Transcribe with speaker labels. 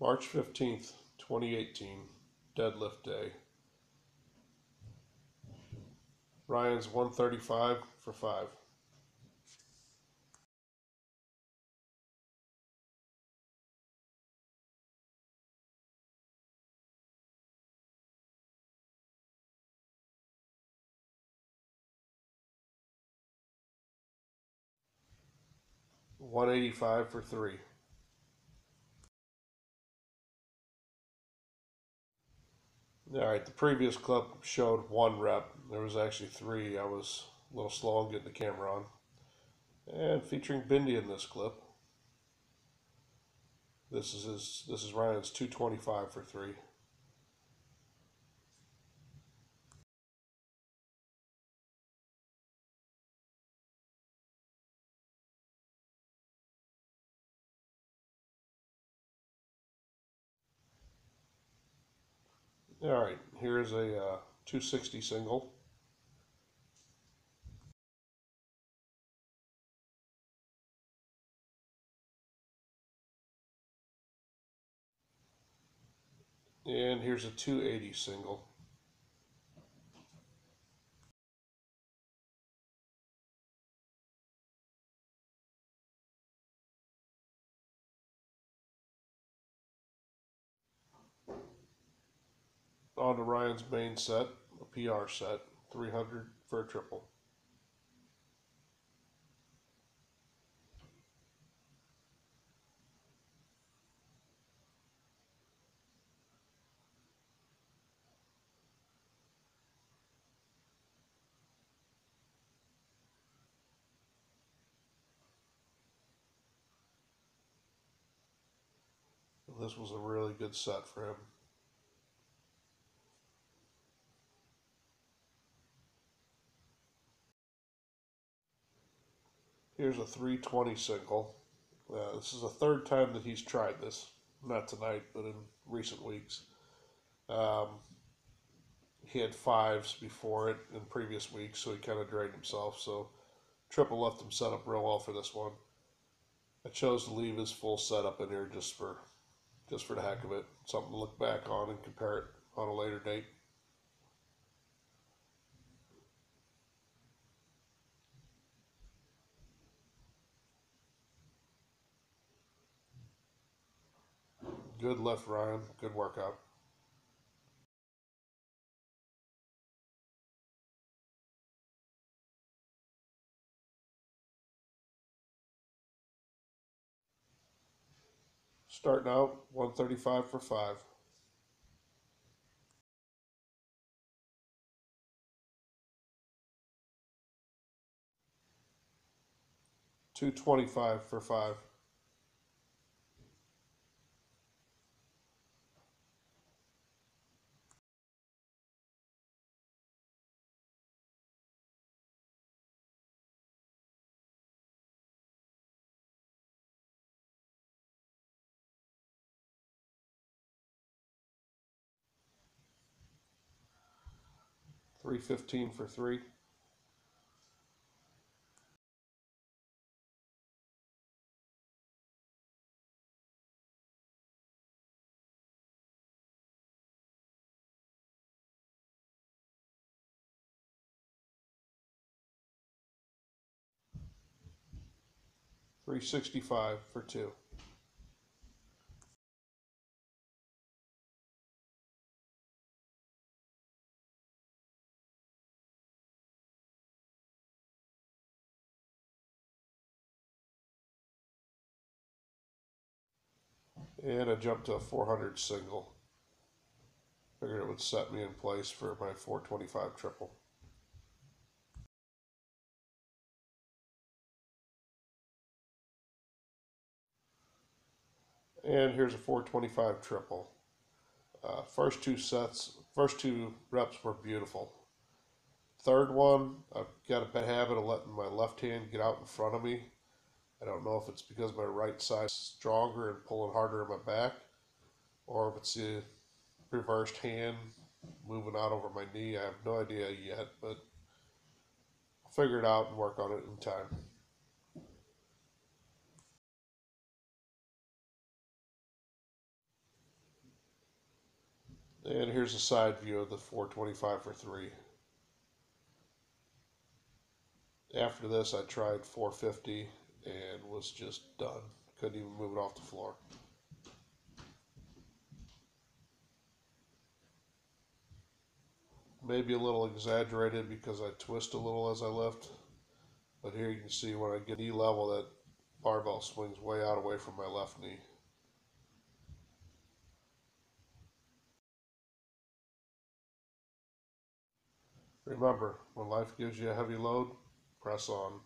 Speaker 1: March 15th, 2018, deadlift day. Ryan's 135 for 5. One eighty five for three. All right, the previous clip showed one rep. There was actually three. I was a little slow on getting the camera on. And featuring Bindi in this clip. This is his, this is Ryan's 225 for three. All right, here's a uh, 260 single. And here's a 280 single. On to Ryan's main set, a PR set, 300 for a triple. This was a really good set for him. Here's a 320 single. Uh, this is the third time that he's tried this. Not tonight, but in recent weeks. Um, he had fives before it in previous weeks, so he kind of drained himself. So triple left him set up real well for this one. I chose to leave his full setup in here just for just for the heck of it, something to look back on and compare it on a later date. Good lift, Ryan. Good workout. Starting out 135 for 5. Two twenty five for five. Three fifteen for three. Three sixty five for two. And I jumped to a 400 single. Figured it would set me in place for my 425 triple. And here's a 425 triple. Uh, first two sets, first two reps were beautiful. Third one, I've got a bad habit of letting my left hand get out in front of me. I don't know if it's because my right side's stronger and pulling harder in my back, or if it's the reversed hand moving out over my knee. I have no idea yet, but I'll figure it out and work on it in time. And here's a side view of the 425 for three. After this, I tried 450 and was just done. Couldn't even move it off the floor. Maybe a little exaggerated because I twist a little as I lift. But here you can see when I get knee level, that barbell swings way out away from my left knee. Remember, when life gives you a heavy load, press on.